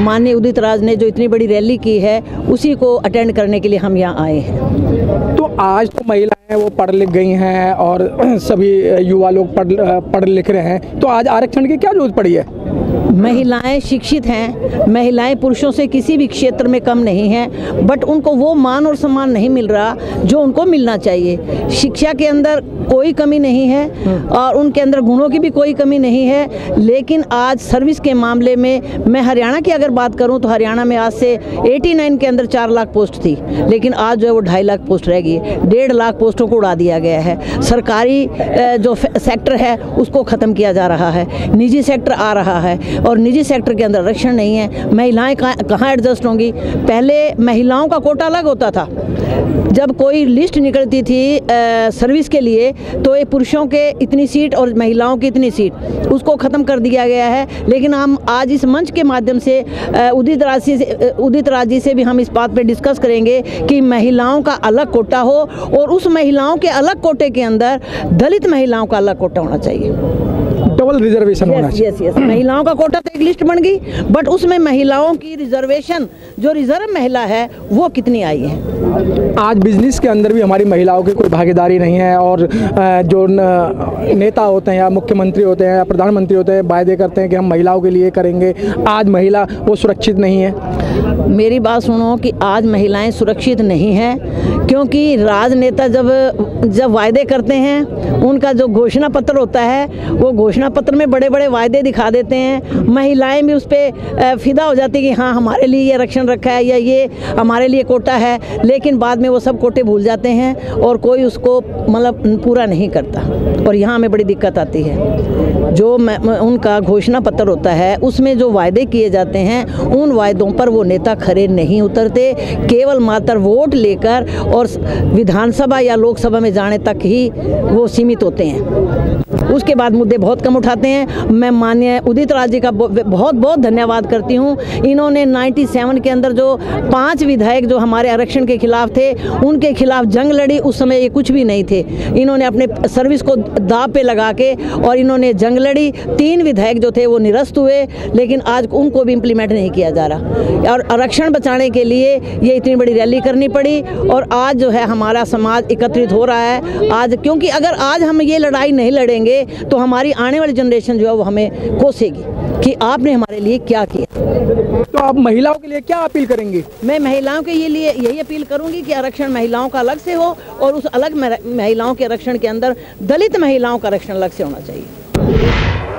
माननीय उदित राज ने जो इतनी बड़ी रैली की है, उसी को अटेंड करने के लिए हम यहाँ आए हैं। तो आज तो महिलाएँ वो पढ़ लिख गई हैं और सभी युवा लोग पढ़ पढ़ लिख रहे हैं। तो आज आरक्षण की क्या ज़रूरत पड़ी है? महिलाएँ शिक्षित हैं, महिलाएँ पुरुषों से किसी भी क्षेत्र में कम नहीं हैं बट उनको वो मान और सम्मान नहीं मिल रहा जो उनको मिलना चाहिए। शिक्षा के अंदर कोई कमी नहीं है और उनके अंदर गुणों की भी कोई कमी नहीं है, लेकिन आज सर्विस के मामले में मैं हरियाणा की अगर बात करूँ तो हरियाणा में आज से 89 के अंदर चार लाख पोस्ट थी, लेकिन आज जो है वो ढाई लाख पोस्ट रह गई डेढ़ लाख पोस्टों को उड़ा दिया गया है। सरकारी जो सेक्टर है, उसको ख़त्म किया जा रहा है, निजी सेक्टर आ रहा है। और निजी सेक्टर के अंदर आरक्षण नहीं है। महिलाएँ कहाँ एडजस्ट होंगी? पहले महिलाओं का कोटा अलग होता था। जब कोई लिस्ट निकलती थी अ, सर्विस के लिए तो ये पुरुषों के इतनी सीट और महिलाओं की इतनी सीट उसको ख़त्म कर दिया गया है। लेकिन हम आज इस मंच के माध्यम से उदित जी से उदित राज से भी हम इस बात पर डिस्कस करेंगे कि महिलाओं का अलग कोटा हो और उस महिलाओं के अलग कोटे के अंदर दलित महिलाओं का अलग कोटा होना चाहिए। डबल रिजर्वेशन होना यस चाहिए। यस यस महिलाओं का कोटा तो एक लिस्ट बन गई बट उसमें महिलाओं की रिजर्वेशन जो रिज़र्व महिला है वो कितनी आई है? आज बिज़नेस के अंदर भी हमारी महिलाओं की कोई भागीदारी नहीं है और जो नेता होते हैं या मुख्यमंत्री होते हैं या प्रधानमंत्री होते हैं वायदे करते हैं कि हम महिलाओं के लिए करेंगे। आज महिला वो सुरक्षित नहीं है। मेरी बात सुनो कि आज महिलाएँ सुरक्षित नहीं हैं, क्योंकि राजनेता जब जब वायदे करते हैं, उनका जो घोषणा पत्र होता है, वो घोषणा पत्र में बड़े बड़े वायदे दिखा देते हैं। महिलाएँ भी उस पर फिदा हो जाती कि हाँ हमारे लिए ये आरक्षण रखा है या ये हमारे लिए कोटा है, लेकिन बाद में वो सब कोटे भूल जाते हैं और कोई उसको मतलब पूरा नहीं करता। और यहाँ हमें बड़ी दिक्कत आती है। जो उनका घोषणा पत्र होता है, उसमें जो वायदे किए जाते हैं, उन वायदों पर वो नेता खड़े नहीं उतरते। केवल मात्र वोट लेकर और विधानसभा या लोकसभा में जाने तक ही वो सीमित होते हैं। उसके बाद मुद्दे बहुत कम उठाते हैं। मैं माननीय उदित राज जी का बहुत बहुत धन्यवाद करती हूँ। इन्होंने 97 के अंदर जो पाँच विधायक जो हमारे आरक्षण के खिलाफ थे, उनके खिलाफ जंग लड़ी, उस समय ये कुछ भी नहीं थे। इन्होंने अपने सर्विस को दाव पे लगा के और इन्होंने जंग लड़ी। तीन विधायक जो थे वो निरस्त हुए, लेकिन आज उनको भी इम्प्लीमेंट नहीं किया जा रहा। और आरक्षण बचाने के लिए ये इतनी बड़ी रैली करनी पड़ी और आज जो है हमारा समाज एकत्रित हो रहा है। आज क्योंकि अगर आज हम ये लड़ाई नहीं लड़ेंगे तो हमारी आने वाली जनरेशन जो है वो हमें कोसेगी कि आपने हमारे लिए क्या किया। तो आप महिलाओं के लिए क्या अपील करेंगे? मैं महिलाओं के ये लिए यही अपील करूँगी कि आरक्षण महिलाओं का अलग से हो और उस अलग महिलाओं के आरक्षण के अंदर दलित महिलाओं का आरक्षण अलग से होना चाहिए।